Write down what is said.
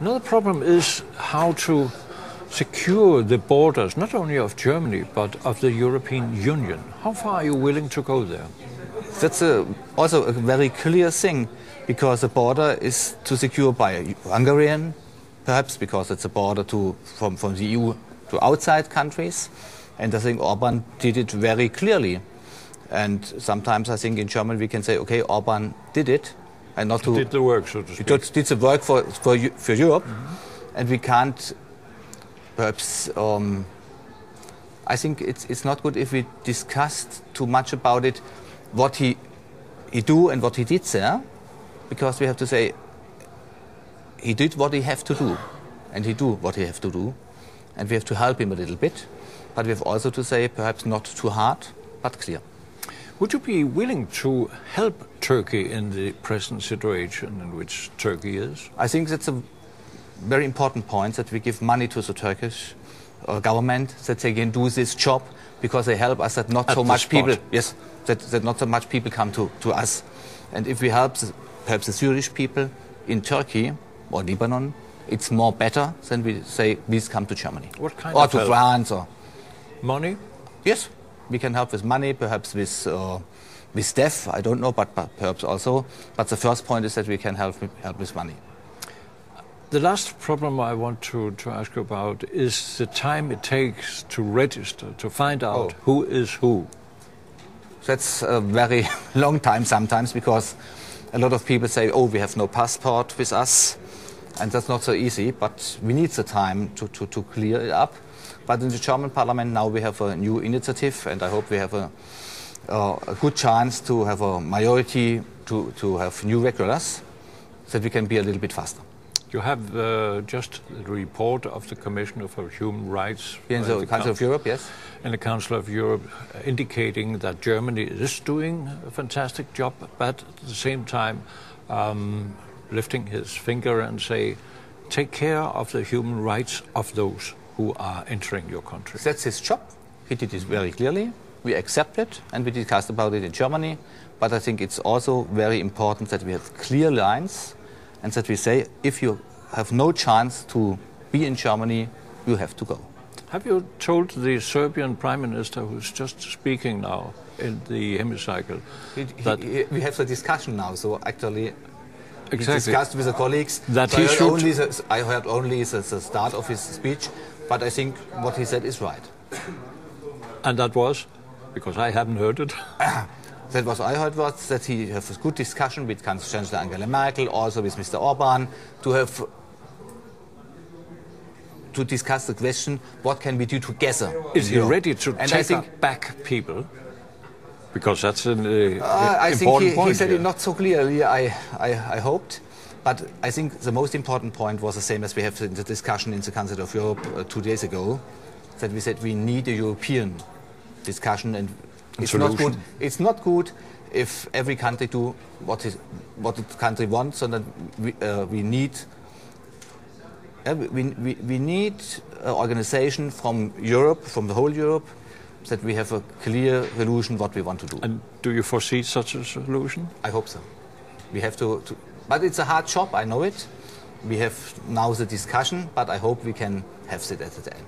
Another problem is how to secure the borders, not only of Germany, but of the European Union. How far are you willing to go there? That's a, also a very clear thing because the border is to secure by Hungarian, perhaps because it's a border to, from, from the EU to outside countries. And I think Orban did it very clearly. And sometimes I think in Germany we can say, okay, Orban did it, and not to did the work, so to speak. Did, did the work for for, for Europe, mm-hmm. and we can't perhaps. Um, I think it's it's not good if we discussed too much about it, what he he do and what he did there, because we have to say he did what he have to do, and he do what he have to do, and we have to help him a little bit, but we have also to say perhaps not too hard, but clear. Would you be willing to help Turkey in the present situation in which Turkey is? I think that's a very important point that we give money to the Turkish uh, government that they can do this job because they help us that not At so much spot. people yes that, that not so much people come to, to us and if we help the, perhaps the Syrish people in Turkey or Lebanon it's more better than we say please come to Germany what kind or of to help? France or money yes we can help with money, perhaps with uh, with staff. I don't know, but, but, perhaps also. But the first point is that we can help help with money. The last problem I want to, to ask you about is the time it takes to register, to find out Oh. who is who. That's a very long time sometimes because a lot of people say, "Oh, we have no passport with us," and that's not so easy. But we need the time to, to, to clear it up. But in the German Parliament now we have a new initiative, and I hope we have a, uh, a good chance to have a majority to, to have new regulars, so that we can be a little bit faster. You have uh, just the report of the Commissioner for Human Rights in uh, the Council of Europe, yes. in the Council of Europe, uh, indicating that Germany is doing a fantastic job, but at the same time um, lifting his finger and say, take care of the human rights of those who are entering your country. That's his job. He did it very clearly. We accept it and we discussed about it in Germany. But I think it's also very important that we have clear lines and that we say if you have no chance to be in Germany, you have to go. Have you told the Serbian Prime Minister, who's just speaking now in the hemicycle, He- he- that he- we have the discussion now, so actually exactly discussed with the colleagues. That So he I, heard should- only the, I heard only the, the start of his speech, but I think what he said is right. and that was because I haven't heard it. That was I heard was that he have a good discussion with Chancellor Angela Merkel, also with Mr. Orban, to have to discuss the question what can we do together. Is he ready to And I think back people? Because that's an uh, uh, I think important he, point. he said here. it not so clearly. I, I I hoped. But I think the most important point was the same as we have in the discussion in the Council of Europe uh, two days ago, that we said we need a European discussion and it's not solution. good. It's not good if every country do what is what the country wants, and that we, uh, we need. uh, we, we, we need an organization from Europe, from the whole Europe, that we have a clear solution what we want to do. And do you foresee such a solution? I hope so. We have to, to, but it's a hard job. I know it. We have now the discussion, but I hope we can have it at the end.